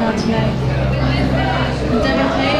not today. Devin